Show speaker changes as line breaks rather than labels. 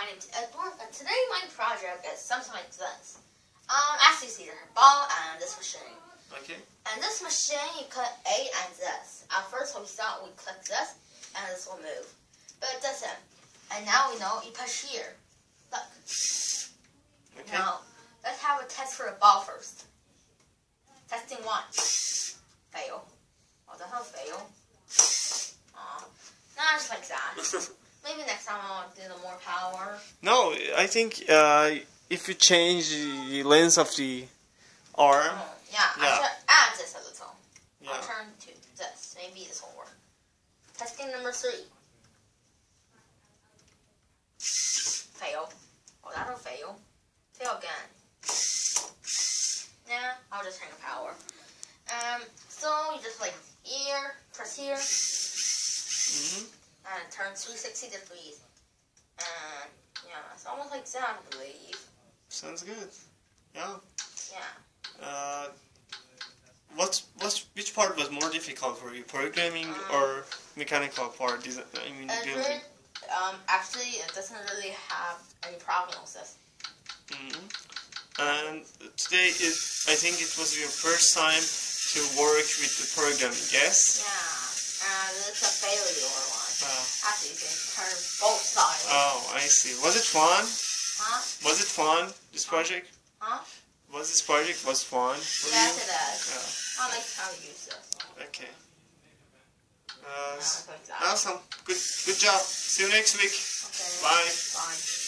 my name. Uh, today my project is something like this. Um, as you see, there's a ball and this machine.
Okay.
And this machine, you click A and this. At first, when we start, we click this, and this will move. But it doesn't. And now we know you push here. Look.
Okay.
Now, let's have a test for the ball first. Testing one. Fail. Oh, that's not fail. Aw. Not just like that. Maybe next time I'll do the more power.
No, I think uh, if you change the length of the arm,
Oh, yeah, I
Yeah.
should add this a little.
yeah.
I'll turn to this. Maybe this will work. Testing number three. Fail. Oh, that'll fail. Fail again. Nah, I'll just the power. Um, so you just like here, press here,
Mhm.
And turn 360 degrees. And yeah, it's almost like that, I believe.
Sounds good. Yeah.
Yeah.
Uh, what what which part was more difficult for you, programming
Um,
or mechanical part? I mean, building.
um, actually, it doesn't really have any prognosis.
Mhm. And today, it, I think it was your first time to work with the programming. Yes.
Yeah, and it's a failure Actually, you can turn both sides.
oh, I see. Was it fun?
huh?
Was it fun? This project?
Huh?
Was this project was fun
Yes,
you?
it is.
Yeah.
I like how you use this.
Okay. Uh,
Yeah,
s-
I like that.
awesome. Good. Good job. See you next week.
Okay.
Bye.
Bye.